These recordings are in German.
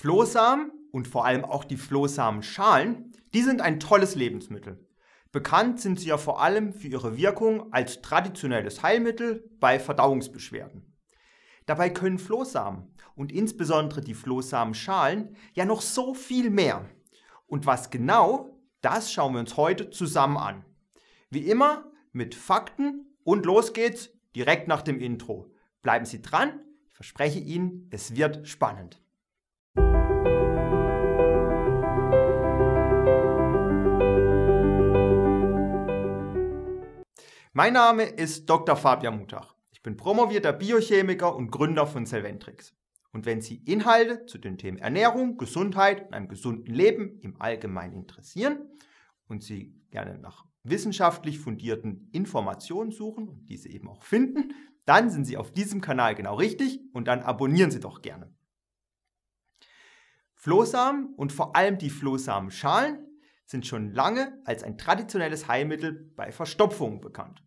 Flohsamen und vor allem auch die Flohsamenschalen, die sind ein tolles Lebensmittel. Bekannt sind sie ja vor allem für ihre Wirkung als traditionelles Heilmittel bei Verdauungsbeschwerden. Dabei können Flohsamen und insbesondere die Flohsamenschalen ja noch so viel mehr. Und was genau, das schauen wir uns heute zusammen an. Wie immer mit Fakten und los geht's direkt nach dem Intro. Bleiben Sie dran, ich verspreche Ihnen, es wird spannend. Mein Name ist Dr. Fabian Mutach. Ich bin promovierter Biochemiker und Gründer von Selventrix. Und wenn Sie Inhalte zu den Themen Ernährung, Gesundheit und einem gesunden Leben im Allgemeinen interessieren und Sie gerne nach wissenschaftlich fundierten Informationen suchen und diese eben auch finden, dann sind Sie auf diesem Kanal genau richtig und dann abonnieren Sie doch gerne. Flohsamen und vor allem die Flohsamenschalen sind schon lange als ein traditionelles Heilmittel bei Verstopfungen bekannt.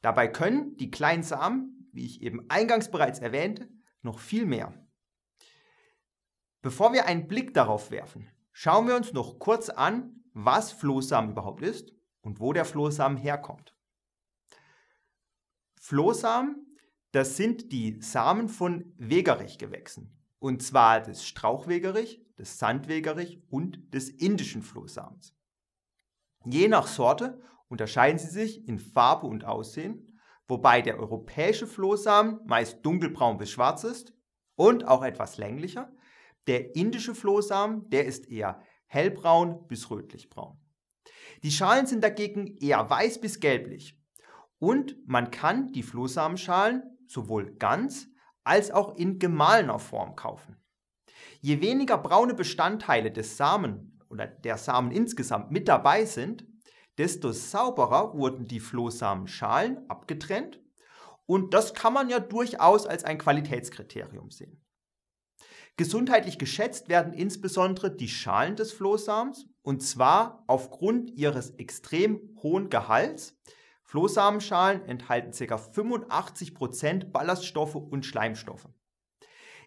Dabei können die kleinen Samen, wie ich eben eingangs bereits erwähnte, noch viel mehr. Bevor wir einen Blick darauf werfen, schauen wir uns noch kurz an, was Flohsamen überhaupt ist und wo der Flohsamen herkommt. Flohsamen, das sind die Samen von Wegerichgewächsen. Und zwar des Strauchwegerich, des Sandwegerich und des indischen Flohsamens. Je nach Sorte unterscheiden sie sich in Farbe und Aussehen, wobei der europäische Flohsamen meist dunkelbraun bis schwarz ist und auch etwas länglicher. Der indische Flohsamen, der ist eher hellbraun bis rötlichbraun. Die Schalen sind dagegen eher weiß bis gelblich. Und man kann die Flohsamenschalen sowohl ganz als auch in gemahlener Form kaufen. Je weniger braune Bestandteile des Samen oder der Samen insgesamt mit dabei sind, desto sauberer wurden die Flohsamenschalen abgetrennt und das kann man ja durchaus als ein Qualitätskriterium sehen. Gesundheitlich geschätzt werden insbesondere die Schalen des Flohsamens und zwar aufgrund ihres extrem hohen Gehalts. Flohsamenschalen enthalten ca. 85% Ballaststoffe und Schleimstoffe.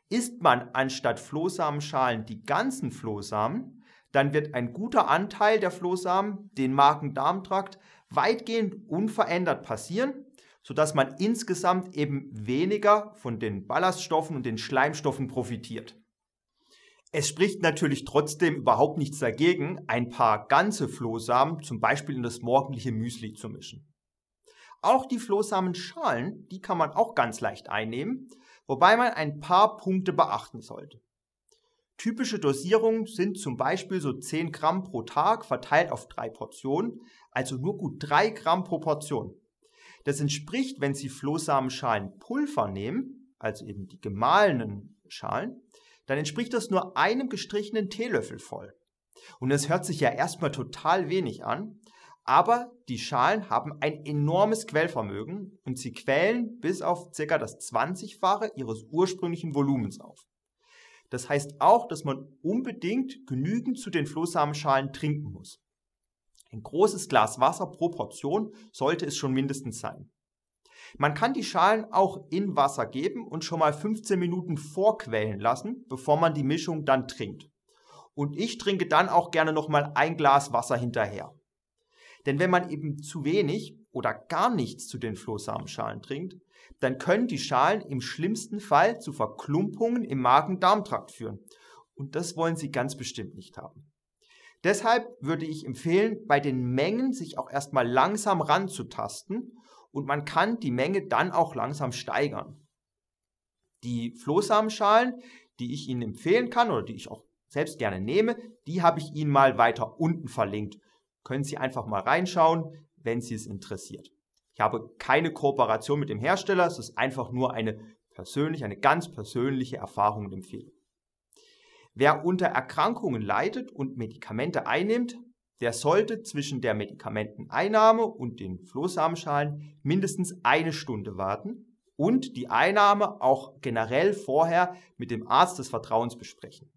Isst man anstatt Flohsamenschalen die ganzen Flohsamen, dann wird ein guter Anteil der Flohsamen den Magen-Darm-Trakt weitgehend unverändert passieren, sodass man insgesamt eben weniger von den Ballaststoffen und den Schleimstoffen profitiert. Es spricht natürlich trotzdem überhaupt nichts dagegen, ein paar ganze Flohsamen zum Beispiel in das morgendliche Müsli zu mischen. Auch die Flohsamenschalen, die kann man auch ganz leicht einnehmen, wobei man ein paar Punkte beachten sollte. Typische Dosierungen sind zum Beispiel so 10 Gramm pro Tag verteilt auf drei Portionen, also nur gut 3 Gramm pro Portion. Das entspricht, wenn Sie Flohsamenschalen Pulver nehmen, also eben die gemahlenen Schalen, dann entspricht das nur einem gestrichenen Teelöffel voll. Und das hört sich ja erstmal total wenig an, aber die Schalen haben ein enormes Quellvermögen und sie quellen bis auf ca. das 20-fache ihres ursprünglichen Volumens auf. Das heißt auch, dass man unbedingt genügend zu den Flohsamenschalen trinken muss. Ein großes Glas Wasser pro Portion sollte es schon mindestens sein. Man kann die Schalen auch in Wasser geben und schon mal 15 Minuten vorquellen lassen, bevor man die Mischung dann trinkt. Und ich trinke dann auch gerne nochmal ein Glas Wasser hinterher. Denn wenn man eben zu wenig oder gar nichts zu den Flohsamenschalen trinkt, dann können die Schalen im schlimmsten Fall zu Verklumpungen im Magen-Darm-Trakt führen. Und das wollen Sie ganz bestimmt nicht haben. Deshalb würde ich empfehlen, bei den Mengen sich auch erstmal langsam ranzutasten und man kann die Menge dann auch langsam steigern. Die Flohsamenschalen, die ich Ihnen empfehlen kann oder die ich auch selbst gerne nehme, die habe ich Ihnen mal weiter unten verlinkt. Können Sie einfach mal reinschauen, wenn Sie es interessiert. Ich habe keine Kooperation mit dem Hersteller, es ist einfach nur eine persönliche, eine ganz persönliche Erfahrung und Empfehlung. Wer unter Erkrankungen leidet und Medikamente einnimmt, der sollte zwischen der Medikamenteneinnahme und den Flohsamenschalen mindestens eine Stunde warten und die Einnahme auch generell vorher mit dem Arzt des Vertrauens besprechen.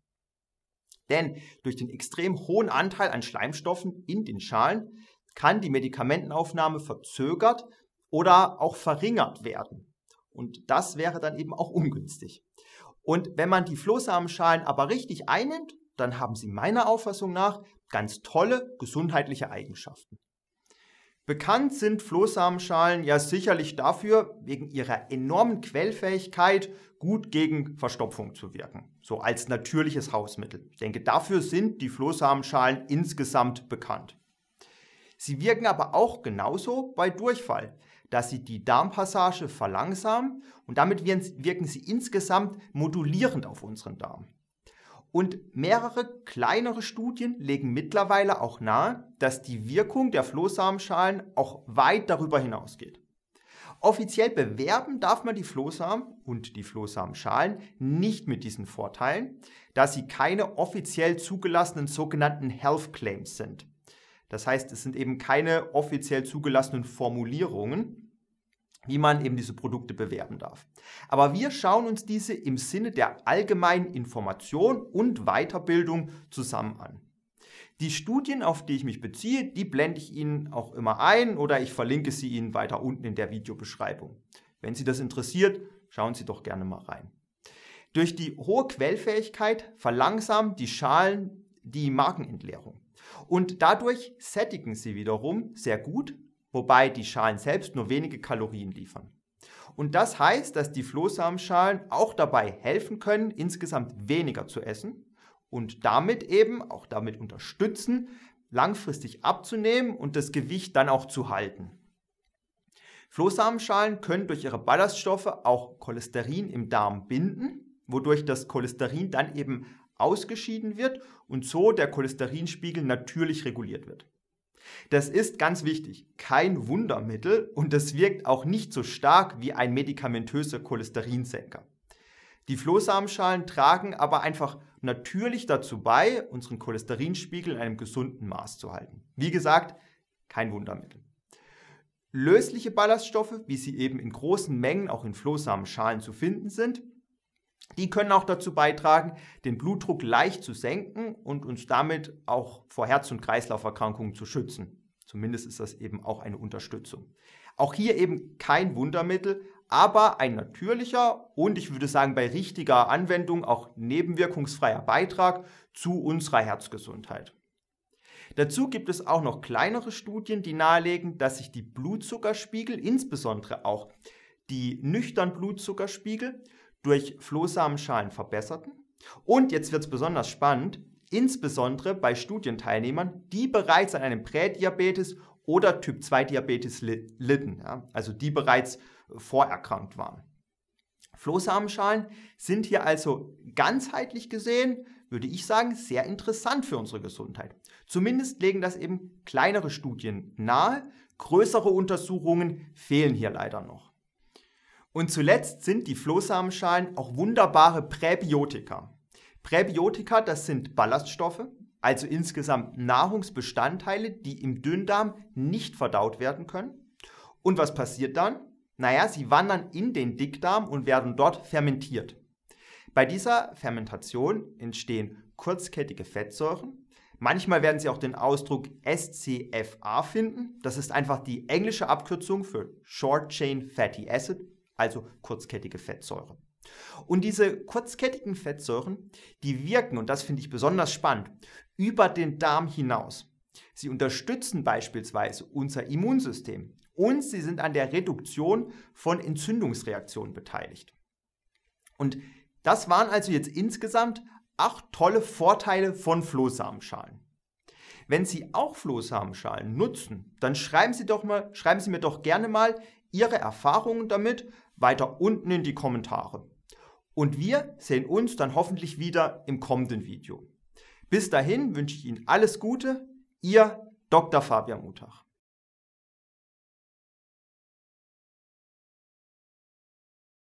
Denn durch den extrem hohen Anteil an Schleimstoffen in den Schalen kann die Medikamentenaufnahme verzögert oder auch verringert werden. Und das wäre dann eben auch ungünstig. Und wenn man die Flohsamenschalen aber richtig einnimmt, dann haben sie meiner Auffassung nach ganz tolle gesundheitliche Eigenschaften. Bekannt sind Flohsamenschalen ja sicherlich dafür, wegen ihrer enormen Quellfähigkeit gut gegen Verstopfung zu wirken, so als natürliches Hausmittel. Ich denke, dafür sind die Flohsamenschalen insgesamt bekannt. Sie wirken aber auch genauso bei Durchfall, dass sie die Darmpassage verlangsamen und damit wirken sie insgesamt modulierend auf unseren Darm. Und mehrere kleinere Studien legen mittlerweile auch nahe, dass die Wirkung der Flohsamenschalen auch weit darüber hinausgeht. Offiziell bewerben darf man die Flohsamen und die Flohsamenschalen nicht mit diesen Vorteilen, da sie keine offiziell zugelassenen sogenannten Health Claims sind. Das heißt, es sind eben keine offiziell zugelassenen Formulierungen, wie man eben diese Produkte bewerben darf. Aber wir schauen uns diese im Sinne der allgemeinen Information und Weiterbildung zusammen an. Die Studien, auf die ich mich beziehe, die blende ich Ihnen auch immer ein oder ich verlinke sie Ihnen weiter unten in der Videobeschreibung. Wenn Sie das interessiert, schauen Sie doch gerne mal rein. Durch die hohe Quellfähigkeit verlangsamen die Schalen die Markenentleerung. Und dadurch sättigen sie wiederum sehr gut wobei die Schalen selbst nur wenige Kalorien liefern. Und das heißt, dass die Flohsamenschalen auch dabei helfen können, insgesamt weniger zu essen und damit eben auch damit unterstützen, langfristig abzunehmen und das Gewicht dann auch zu halten. Flohsamenschalen können durch ihre Ballaststoffe auch Cholesterin im Darm binden, wodurch das Cholesterin dann eben ausgeschieden wird und so der Cholesterinspiegel natürlich reguliert wird. Das ist ganz wichtig, kein Wundermittel und das wirkt auch nicht so stark wie ein medikamentöser Cholesterinsenker. Die Flohsamenschalen tragen aber einfach natürlich dazu bei, unseren Cholesterinspiegel in einem gesunden Maß zu halten. Wie gesagt, kein Wundermittel. Lösliche Ballaststoffe, wie sie eben in großen Mengen auch in Flohsamenschalen zu finden sind, die können auch dazu beitragen, den Blutdruck leicht zu senken und uns damit auch vor Herz- und Kreislauferkrankungen zu schützen. Zumindest ist das eben auch eine Unterstützung. Auch hier eben kein Wundermittel, aber ein natürlicher und ich würde sagen bei richtiger Anwendung auch nebenwirkungsfreier Beitrag zu unserer Herzgesundheit. Dazu gibt es auch noch kleinere Studien, die nahelegen, dass sich die Blutzuckerspiegel, insbesondere auch die nüchtern Blutzuckerspiegel, durch Flohsamenschalen verbesserten. Und jetzt wird es besonders spannend, insbesondere bei Studienteilnehmern, die bereits an einem Prädiabetes oder Typ-2-Diabetes litten, ja, also die bereits vorerkrankt waren. Flohsamenschalen sind hier also ganzheitlich gesehen, würde ich sagen, sehr interessant für unsere Gesundheit. Zumindest legen das eben kleinere Studien nahe. Größere Untersuchungen fehlen hier leider noch. Und zuletzt sind die Flohsamenschalen auch wunderbare Präbiotika. Präbiotika, das sind Ballaststoffe, also insgesamt Nahrungsbestandteile, die im Dünndarm nicht verdaut werden können. Und was passiert dann? Naja, sie wandern in den Dickdarm und werden dort fermentiert. Bei dieser Fermentation entstehen kurzkettige Fettsäuren. Manchmal werden Sie auch den Ausdruck SCFA finden. Das ist einfach die englische Abkürzung für Short Chain Fatty Acid also kurzkettige Fettsäuren. Und diese kurzkettigen Fettsäuren, die wirken, und das finde ich besonders spannend, über den Darm hinaus. Sie unterstützen beispielsweise unser Immunsystem und sie sind an der Reduktion von Entzündungsreaktionen beteiligt. Und das waren also jetzt insgesamt acht tolle Vorteile von Flohsamenschalen. Wenn Sie auch Flohsamenschalen nutzen, dann schreiben Sie, doch mal, schreiben Sie mir doch gerne mal Ihre Erfahrungen damit weiter unten in die Kommentare. Und wir sehen uns dann hoffentlich wieder im kommenden Video. Bis dahin wünsche ich Ihnen alles Gute, Ihr Dr. Fabian Mutach.